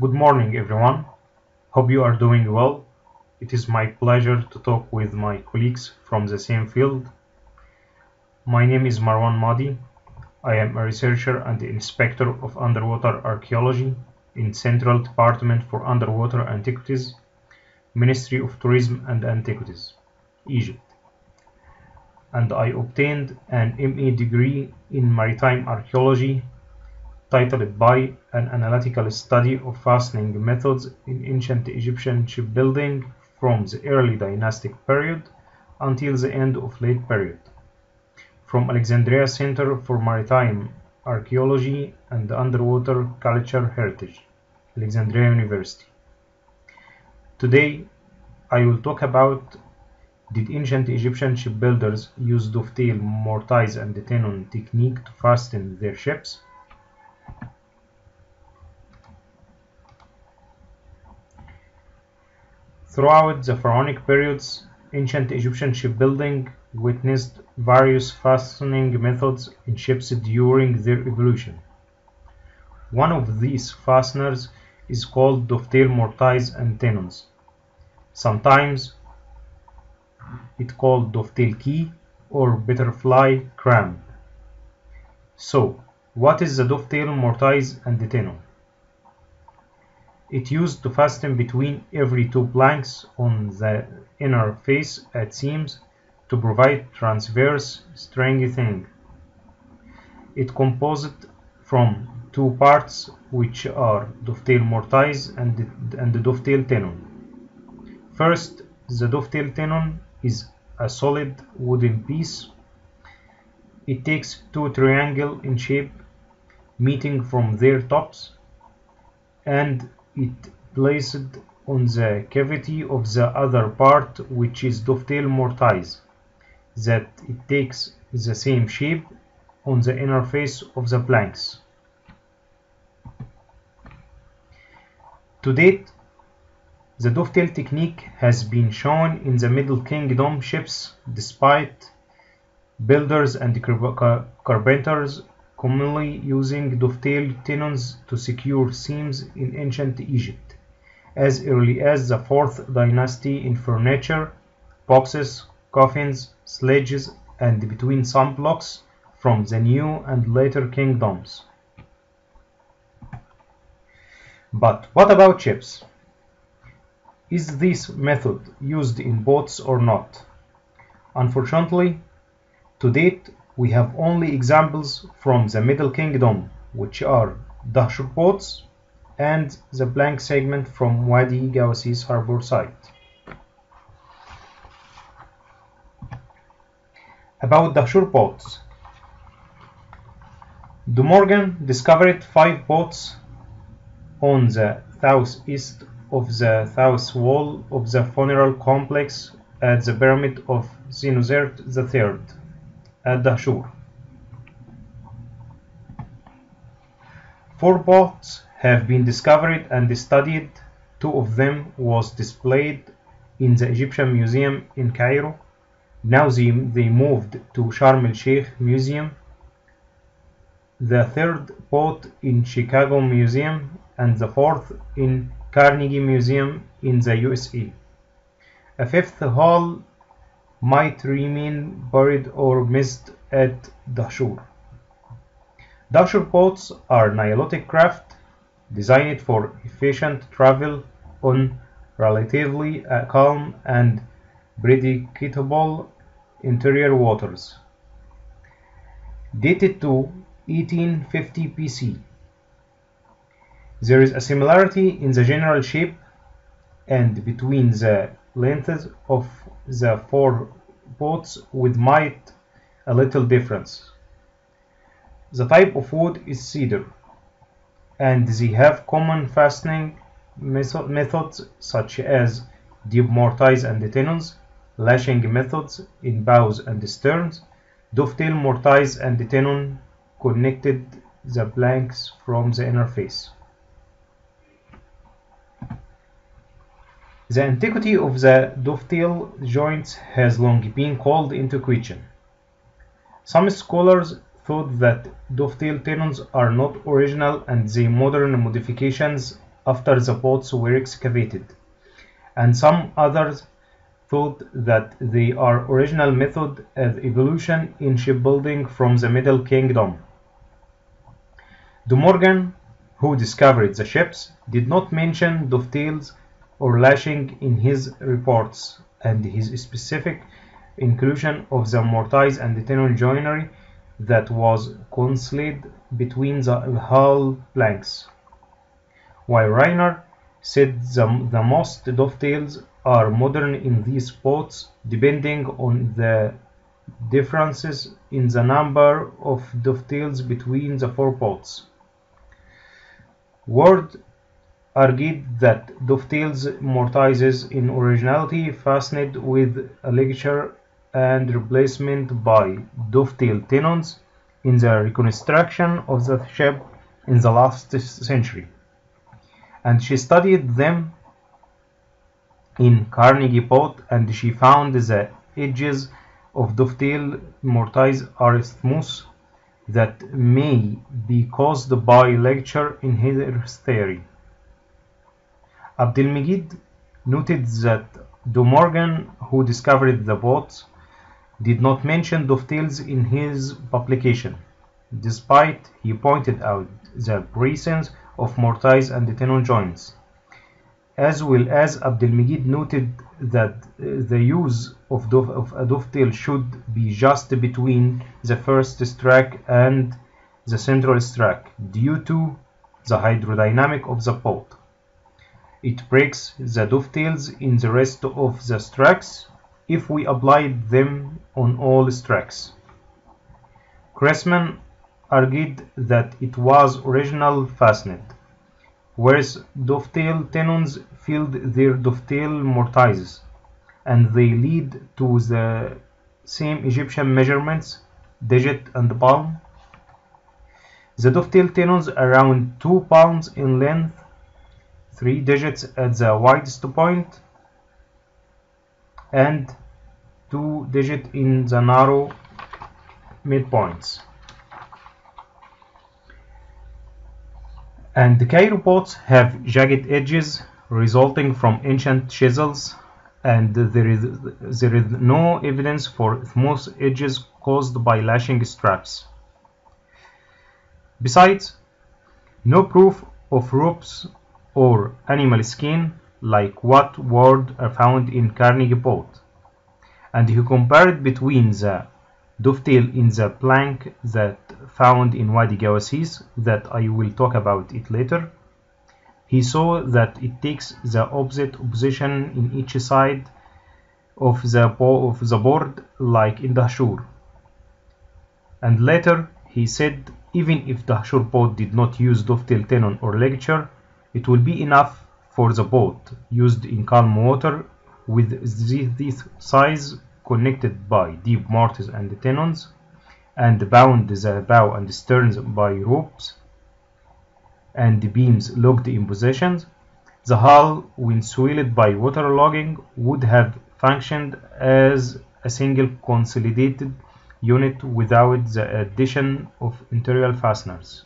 Good morning, everyone. Hope you are doing well. It is my pleasure to talk with my colleagues from the same field. My name is Marwan Mady. I am a researcher and inspector of underwater archaeology in Central Department for Underwater Antiquities, Ministry of Tourism and Antiquities, Egypt. And I obtained an MA degree in maritime archaeology titled by an analytical study of fastening methods in ancient Egyptian shipbuilding from the early dynastic period until the end of late period from Alexandria Center for Maritime Archaeology and Underwater Culture Heritage, Alexandria University. Today, I will talk about did ancient Egyptian shipbuilders use dovetail, mortise, and tenon technique to fasten their ships? Throughout the pharaonic periods, ancient Egyptian shipbuilding witnessed various fastening methods in ships during their evolution. One of these fasteners is called dovetail mortise and tenons. Sometimes it called dovetail key or butterfly cramp. So, what is the dovetail mortise and tenon? It used to fasten between every two planks on the inner face at seams to provide transverse strengthening. It composed from two parts which are dovetail mortise and, and the dovetail tenon. First, the dovetail tenon is a solid wooden piece. It takes two triangles in shape meeting from their tops and it placed on the cavity of the other part which is dovetail mortise that it takes the same shape on the inner face of the planks. To date, the dovetail technique has been shown in the Middle Kingdom ships despite builders and carpenters commonly using dovetail tenons to secure seams in ancient Egypt, as early as the 4th dynasty in furniture, boxes, coffins, sledges, and between some blocks from the New and later kingdoms. But what about chips? Is this method used in boats or not? Unfortunately, to date we have only examples from the Middle Kingdom, which are Dahshur boats and the blank segment from Wadi Gawasis harbor site. About Dahshur boats. De Morgan discovered five boats on the southeast of the south wall of the funeral complex at the pyramid of Senusret III at Dahshur. Four boats have been discovered and studied. Two of them was displayed in the Egyptian Museum in Cairo. Now they, they moved to Sharm el-Sheikh Museum. The third boat in Chicago Museum and the fourth in Carnegie Museum in the USA. A fifth hull might remain buried or missed at Dahshur. Dahshur boats are Nilotic craft designed for efficient travel on relatively uh, calm and predictable interior waters. Dated to 1850 BC. There is a similarity in the general shape and between the lengths of the four boats with might a little difference. The type of wood is cedar, and they have common fastening method methods such as deep mortise and tenons, lashing methods in bows and sterns, dovetail mortise and tenon connected the planks from the inner face. The antiquity of the dovetail joints has long been called into question. Some scholars thought that dovetail tenons are not original and the modern modifications after the boats were excavated, and some others thought that they are original method of evolution in shipbuilding from the Middle Kingdom. De Morgan, who discovered the ships, did not mention dovetails or lashing in his reports, and his specific inclusion of the mortise and tenon joinery that was concealed between the hull planks. While Reisner said the, the most dovetails are modern in these boats depending on the differences in the number of dovetails between the four boats. Ward argued that dovetails mortises in originality fastened with a ligature and replacement by dovetail tenons in the reconstruction of the ship in the last century. And she studied them in Carnegie Boat and she found the edges of dovetail mortise are smooth that may be caused by ligature in his theory. Abdelmegid noted that De Morgan, who discovered the boats, did not mention dovetails in his publication, despite he pointed out the presence of mortise and tenon joints, as well as Abdelmegid noted that uh, the use of, dove, of a dovetail should be just between the first strake and the central strake due to the hydrodynamic of the boat. It breaks the dovetails in the rest of the strakes if we apply them on all strakes. Creasman argued that it was original fastened, whereas dovetail tenons filled their dovetail mortises, and they lead to the same Egyptian measurements, digit and palm. The dovetail tenons around 2 palms in length, 3 digits at the widest point, and 2 digit in the narrow midpoints. And the Cairo boats have jagged edges resulting from ancient chisels and there is, there is no evidence for smooth edges caused by lashing straps. Besides, no proof of ropes or animal skin like what Ward are found in Carnegie boat and he compared between the dovetail in the plank that found in Wadi Gawasis that I will talk about it later. He saw that it takes the opposite position in each side of the, of the board like in the Dahshur. And later he said even if the Dahshur boat did not use dovetail tenon or ligature, it will be enough for the boat used in calm water with this size connected by deep mortise and tenons and bound the bow and sterns by ropes and the beams locked in positions, the hull, when swelled by waterlogging, would have functioned as a single consolidated unit without the addition of interior fasteners.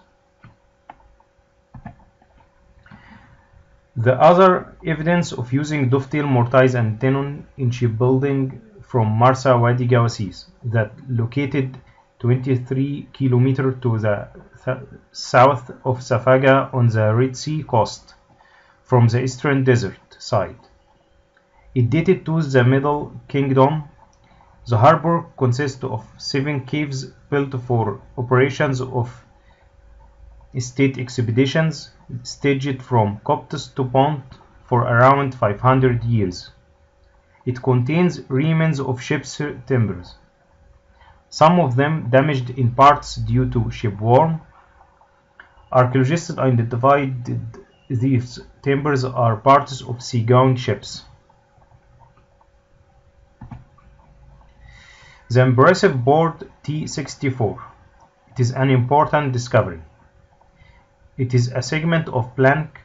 The other evidence of using dovetail mortise and tenon in shipbuilding from Marsa Wadi Gawasis that located 23 km to the south of Safaga on the Red Sea coast from the eastern desert side. It dated to the Middle Kingdom. The harbor consists of seven caves built for operations of state expeditions staged from Coptos to Punt for around 500 years. It contains remains of ships' timbers, some of them damaged in parts due to shipworm. Archaeologists identified these timbers are parts of seagoing ships. The impressive board T64. It is an important discovery. It is a segment of plank.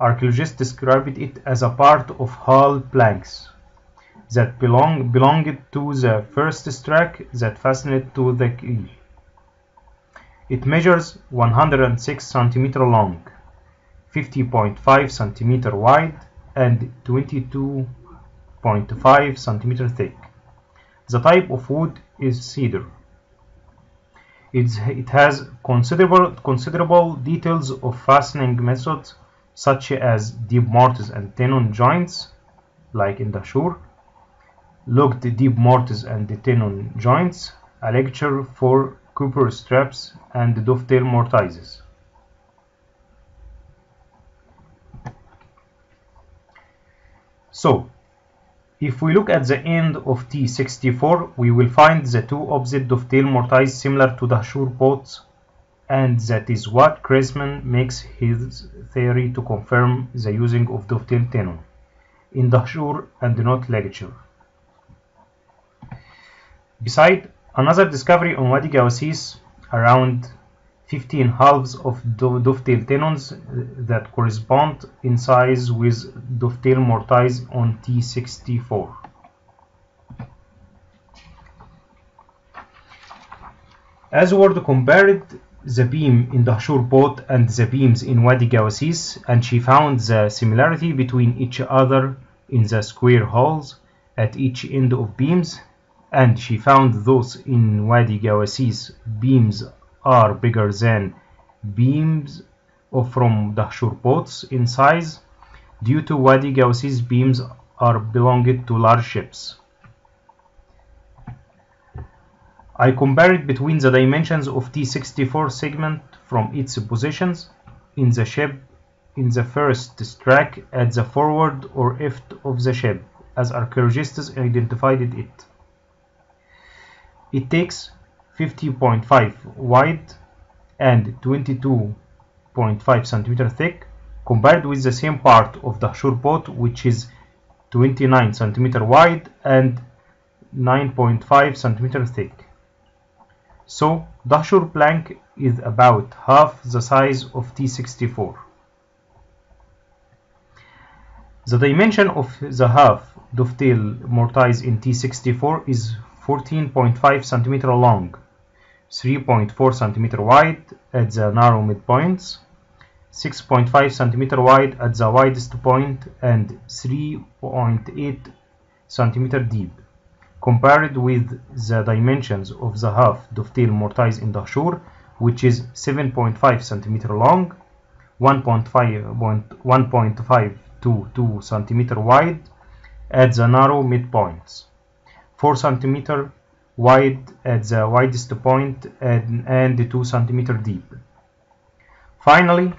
Archaeologists described it as a part of hull planks that belong, belonged to the first strake that fastened to the keel. It measures 106 cm long, 50.5 centimeter wide and 22.5 centimeter thick. The type of wood is cedar. It's, it has considerable, considerable details of fastening methods such as deep mortise and tenon joints, like in the Dahshur, locked deep mortise and tenon joints, a ligature for copper straps, and dovetail mortises. So, if we look at the end of T64, we will find the two opposite dovetail mortise similar to the Dahshur boats, and that is what Creasman makes his theory to confirm the using of dovetail tenon in the Dahshur and not ligature. Beside another discovery on Wadi Gawasis around 15 halves of dovetail tenons uh, that correspond in size with dovetail mortise on T64. As Ward compared the beam in the Dahshur boat and the beams in Wadi Gawasis and she found the similarity between each other in the square holes at each end of beams and she found those in Wadi Gawasis beams are bigger than beams from the Dahshur boats in size due to Wadi Gawasis beams are belonged to large ships. I compared between the dimensions of T64 segment from its positions in the ship in the first strake at the forward or aft of the ship as archaeologists identified it. It takes 50.5 wide and 22.5 cm thick compared with the same part of the Dahshur boat which is 29 cm wide and 9.5 cm thick. So the Dahshur plank is about half the size of T64. The dimension of the half dovetail mortise in T64 is 14.5 cm long, 3.4 cm wide at the narrow midpoints, 6.5 cm wide at the widest point, and 3.8 cm deep. Compared with the dimensions of the half dovetail mortise in Dahshur, which is 7.5 cm long, 1.5 to 2 cm wide at the narrow midpoints. 4 cm wide at the uh, widest point and, and 2 cm deep. Finally,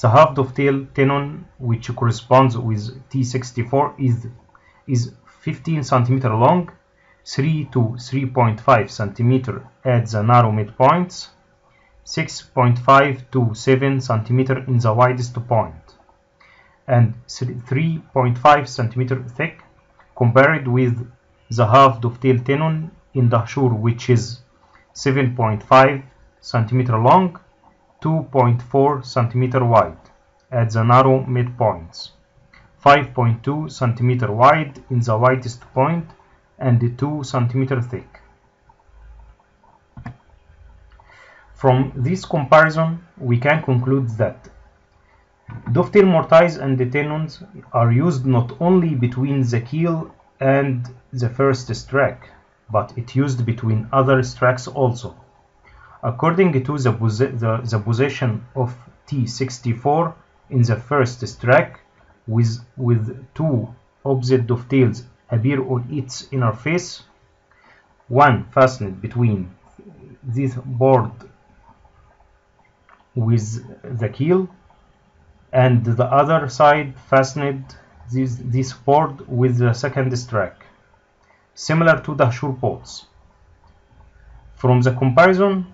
the half dovetail tenon, which corresponds with T64, is, is 15 cm long, 3 to 3.5 cm at the narrow midpoints, 6.5 to 7 cm in the widest point, and 3.5 cm thick compared with the half dovetail tenon in Dahshur which is 7.5 cm long 2.4 cm wide at the narrow midpoints 5.2 cm wide in the widest point and 2 cm thick. From this comparison we can conclude that dovetail mortise and tenons are used not only between the keel and the first strake, but it used between other tracks also. According to the, the, the position of T64 in the first strake, with, with two opposite dovetails appear on its inner face, one fastened between this board with the keel and the other side fastened this, this board with the second strake, similar to the Dahshur boats. From the comparison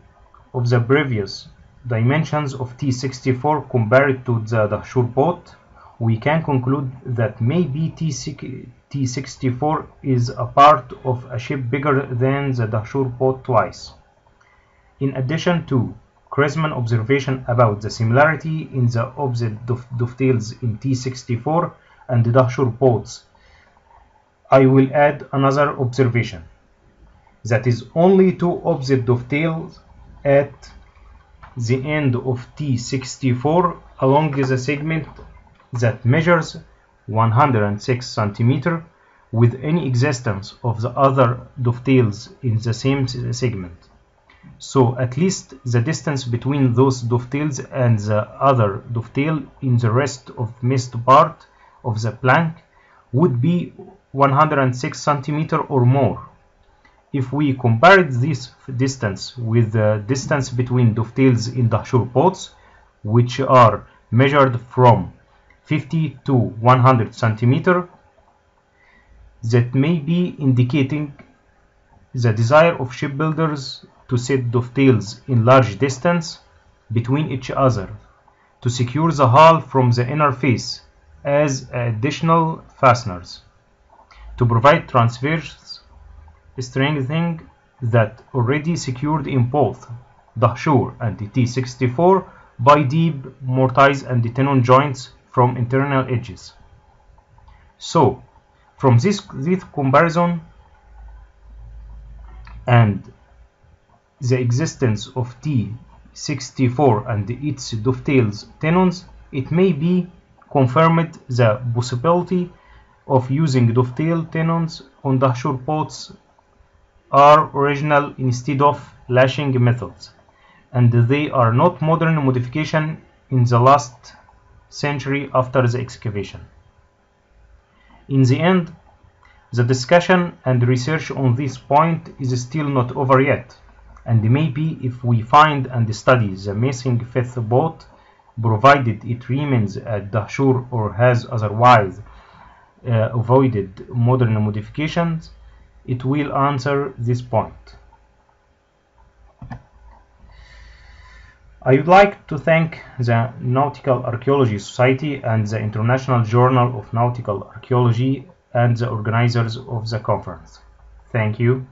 of the previous dimensions of T64 compared to the, shore boat, we can conclude that maybe T64 is a part of a ship bigger than the Dahshur boat twice. In addition to Creasman observation about the similarity in the opposite dovetails in T64 and the Dahshur boats, I will add another observation. That is only two opposite dovetails at the end of T64 along the segment that measures 106 cm with any existence of the other dovetails in the same segment. So at least the distance between those dovetails and the other dovetail in the rest of missed part of the plank would be 106 cm or more. If we compare this distance with the distance between dovetails in the Dahshur pots, which are measured from 50 to 100 cm, that may be indicating the desire of shipbuilders to set dovetails in large distance between each other to secure the hull from the inner face as additional fasteners to provide transverse strengthening that already secured in both Dahshur and the T64 by deep mortise and tenon joints from internal edges. So, from this, this comparison and the existence of T64 and its dovetails tenons, it may be confirmed the possibility of using dovetail tenons on Dahshur pots are original instead of lashing methods, and they are not modern modification in the last century after the excavation. In the end, the discussion and research on this point is still not over yet, and maybe if we find and study the missing fifth boat, provided it remains at Dahshur or has otherwise Uh, avoided modern modifications, it will answer this point. I would like to thank the Nautical Archaeology Society and the International Journal of Nautical Archaeology and the organizers of the conference. Thank you.